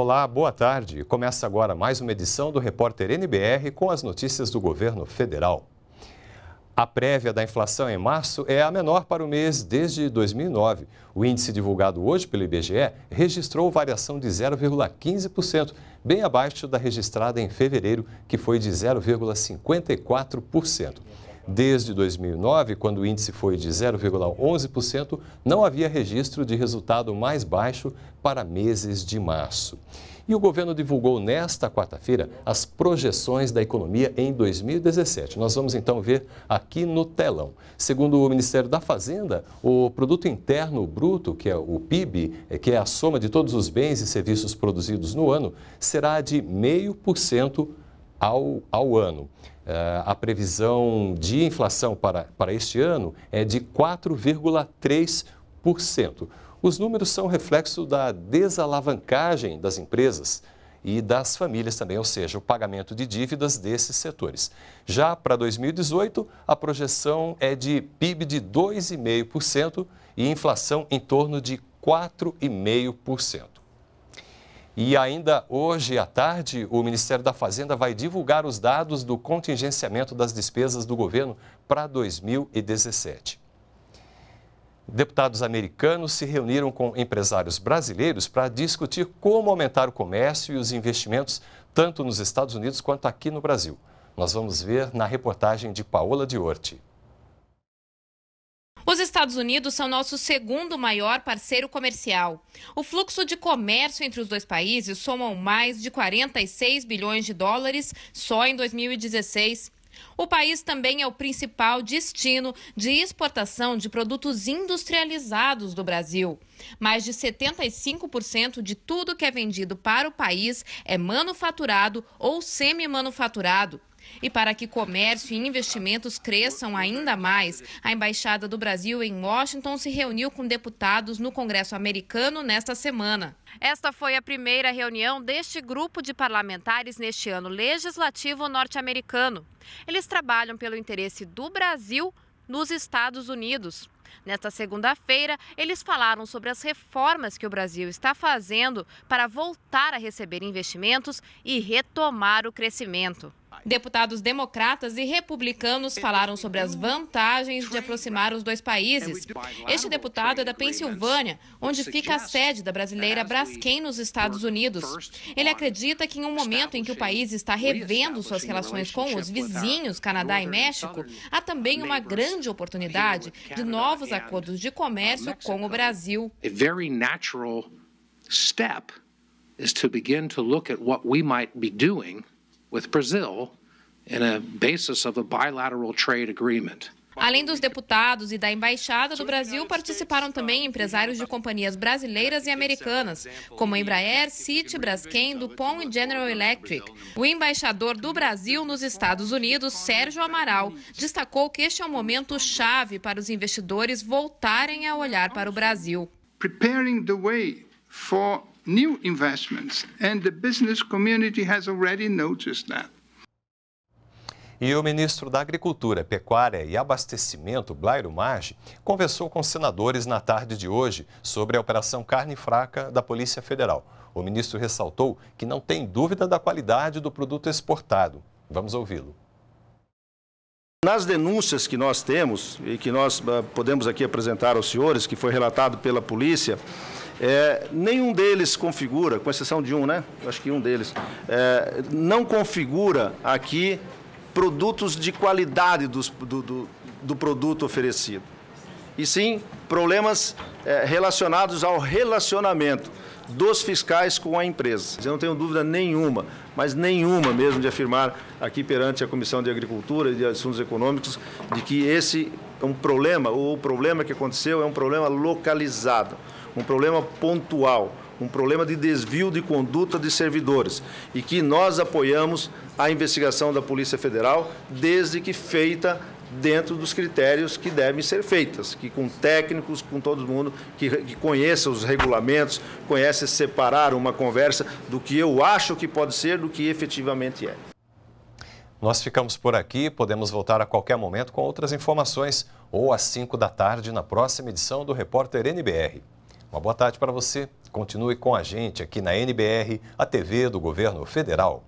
Olá, boa tarde. Começa agora mais uma edição do Repórter NBR com as notícias do governo federal. A prévia da inflação em março é a menor para o mês desde 2009. O índice divulgado hoje pelo IBGE registrou variação de 0,15%, bem abaixo da registrada em fevereiro, que foi de 0,54%. Desde 2009, quando o índice foi de 0,11%, não havia registro de resultado mais baixo para meses de março. E o governo divulgou nesta quarta-feira as projeções da economia em 2017. Nós vamos então ver aqui no telão. Segundo o Ministério da Fazenda, o produto interno bruto, que é o PIB, é, que é a soma de todos os bens e serviços produzidos no ano, será de 0,5% ao, ao ano. Uh, a previsão de inflação para, para este ano é de 4,3%. Os números são reflexo da desalavancagem das empresas e das famílias também, ou seja, o pagamento de dívidas desses setores. Já para 2018, a projeção é de PIB de 2,5% e inflação em torno de 4,5%. E ainda hoje à tarde, o Ministério da Fazenda vai divulgar os dados do contingenciamento das despesas do governo para 2017. Deputados americanos se reuniram com empresários brasileiros para discutir como aumentar o comércio e os investimentos tanto nos Estados Unidos quanto aqui no Brasil. Nós vamos ver na reportagem de Paola Diorti. Os Estados Unidos são nosso segundo maior parceiro comercial. O fluxo de comércio entre os dois países somam mais de 46 bilhões de dólares só em 2016. O país também é o principal destino de exportação de produtos industrializados do Brasil. Mais de 75% de tudo que é vendido para o país é manufaturado ou semi-manufaturado. E para que comércio e investimentos cresçam ainda mais, a Embaixada do Brasil em Washington se reuniu com deputados no Congresso americano nesta semana. Esta foi a primeira reunião deste grupo de parlamentares neste ano legislativo norte-americano. Eles trabalham pelo interesse do Brasil nos Estados Unidos. Nesta segunda-feira, eles falaram sobre as reformas que o Brasil está fazendo para voltar a receber investimentos e retomar o crescimento. Deputados democratas e republicanos falaram sobre as vantagens de aproximar os dois países. Este deputado é da Pensilvânia, onde fica a sede da brasileira Braskem nos Estados Unidos. Ele acredita que em um momento em que o país está revendo suas relações com os vizinhos, Canadá e México, há também uma grande oportunidade de novos acordos de comércio com o Brasil. step is to begin to look at what we might be doing with Brazil in a basis of a bilateral trade agreement. Além dos deputados e da Embaixada do Brasil, participaram também empresários de companhias brasileiras e americanas, como a Embraer, Citi, Braskem, DuPont e General Electric. O embaixador do Brasil nos Estados Unidos, Sérgio Amaral, destacou que este é um momento chave para os investidores voltarem a olhar para o Brasil. Preparing the way for new investments, and the business community has already noticed that. E o ministro da Agricultura, Pecuária e Abastecimento, Blairo Maggi, conversou com senadores na tarde de hoje sobre a Operação Carne Fraca da Polícia Federal. O ministro ressaltou que não tem dúvida da qualidade do produto exportado. Vamos ouvi-lo. Nas denúncias que nós temos e que nós ah, podemos aqui apresentar aos senhores, que foi relatado pela polícia, é, nenhum deles configura, com exceção de um, né? Acho que um deles, é, não configura aqui produtos de qualidade dos, do, do, do, produto oferecido. E sim problemas é, relacionados ao relacionamento dos fiscais com a empresa. Eu não tenho dúvida nenhuma, mas nenhuma mesmo de afirmar aqui perante a Comissão de Agricultura e de Assuntos Econômicos de que esse um problema, ou o problema que aconteceu é um problema localizado um problema pontual, um problema de desvio de conduta de servidores e que nós apoiamos a investigação da Polícia Federal desde que feita dentro dos critérios que devem ser feitas, que com técnicos, com todo mundo que, que conheça os regulamentos, conhece separar uma conversa do que eu acho que pode ser do que efetivamente é. Nós ficamos por aqui, podemos voltar a qualquer momento com outras informações ou às 5 da tarde na próxima edição do Repórter NBR. Uma boa tarde para você. Continue com a gente aqui na NBR, a TV do Governo Federal.